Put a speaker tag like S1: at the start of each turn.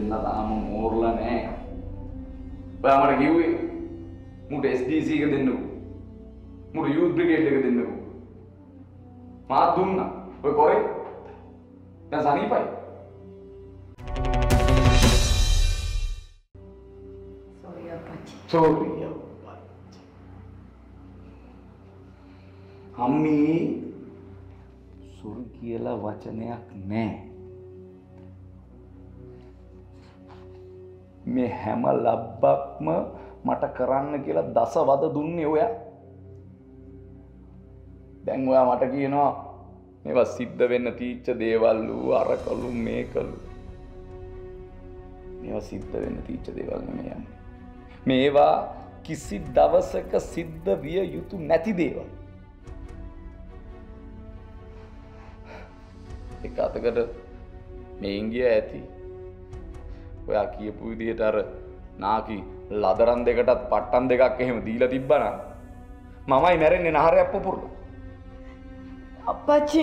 S1: දෙන්න තාම මෝරලා නෑ. ඔයා මට කිව්වේ මුට SDC එක දෙන්නකෝ. මුට යූත් බ්‍රිගේඩ් එක දෙන්නකෝ. මාත් දුන්නා. ඔය කොරේ. දැන් සනීපයි.
S2: සෝරි අපච්චි.
S1: සෝරි අම්මී සුරු කියලා වචනයක් නෑ. මේ හැම ලබ්බක්ම මට කරන්න කියලා දස වද දුන්නේ ඔයා. දැන් ඔයා මට කියනවා මේවා සිද්ධ වෙන්න තීච්ච දේවල්ලු අර කළු මේ කළු. මේවා සිද්ධ වෙන්න තීච්ච දේවල් නෙමෙයි යන්නේ. මේවා කිසි දවසක සිද්ධ විය යුතු නැති දේවල්. එක අතකට මෙයින් ගිය ඇති. ඔයා කියපු විදිහට අර නාකි ලදරන් දෙකටත් පට්ටන් දෙකක් එහෙම දීලා තිබ්බනම් මමයි මැරෙන්නේ නහරයක් පුපුරලා.
S2: අපච්චි